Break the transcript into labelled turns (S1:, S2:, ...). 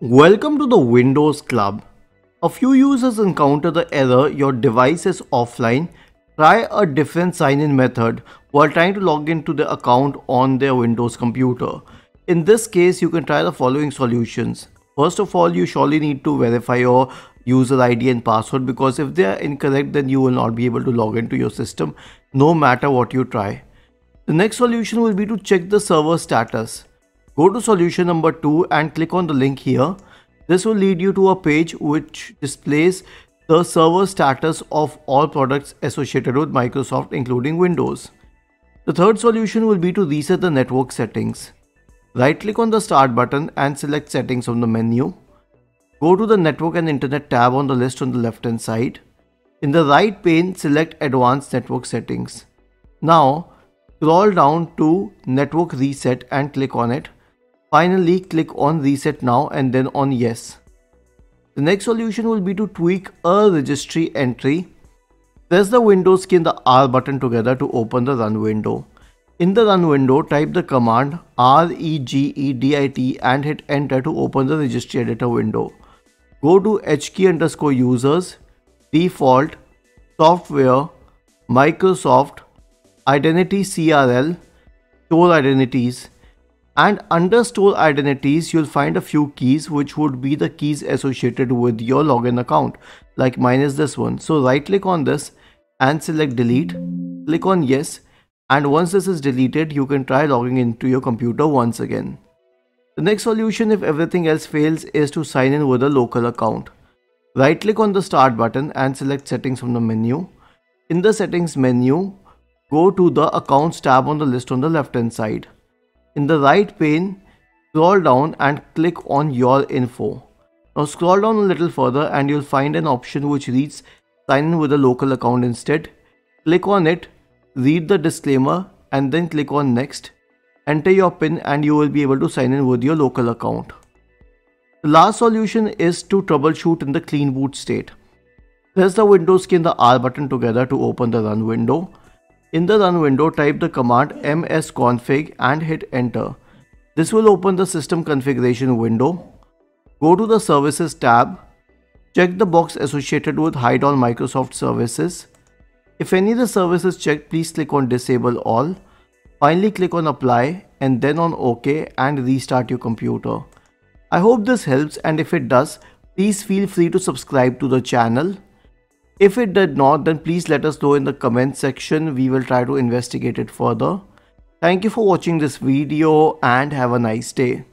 S1: Welcome to the Windows Club. A few users encounter the error your device is offline. Try a different sign-in method while trying to log into the account on their Windows computer. In this case, you can try the following solutions. First of all, you surely need to verify your user ID and password because if they are incorrect, then you will not be able to log into your system no matter what you try. The next solution will be to check the server status. Go to solution number 2 and click on the link here. This will lead you to a page which displays the server status of all products associated with Microsoft including Windows. The third solution will be to reset the network settings. Right click on the start button and select settings from the menu. Go to the network and internet tab on the list on the left hand side. In the right pane select advanced network settings. Now scroll down to network reset and click on it. Finally, click on reset now and then on yes. The next solution will be to tweak a registry entry. Press the Windows key and the R button together to open the run window. In the run window, type the command regedit and hit enter to open the registry editor window. Go to hkey underscore users, default, software, Microsoft, identity CRL, store identities and under store identities you'll find a few keys which would be the keys associated with your login account. Like mine is this one. So right click on this and select delete. Click on yes. And once this is deleted you can try logging into your computer once again. The next solution if everything else fails is to sign in with a local account. Right click on the start button and select settings from the menu. In the settings menu go to the accounts tab on the list on the left hand side in the right pane, scroll down and click on your info. Now scroll down a little further and you'll find an option which reads sign in with a local account instead. Click on it, read the disclaimer and then click on next. Enter your PIN and you will be able to sign in with your local account. The last solution is to troubleshoot in the clean boot state. Press the Windows key and the R button together to open the run window. In the run window, type the command msconfig and hit enter. This will open the system configuration window. Go to the services tab. Check the box associated with hide all Microsoft services. If any of the services checked, please click on disable all. Finally click on apply and then on OK and restart your computer. I hope this helps and if it does, please feel free to subscribe to the channel. If it did not, then please let us know in the comment section. We will try to investigate it further. Thank you for watching this video and have a nice day.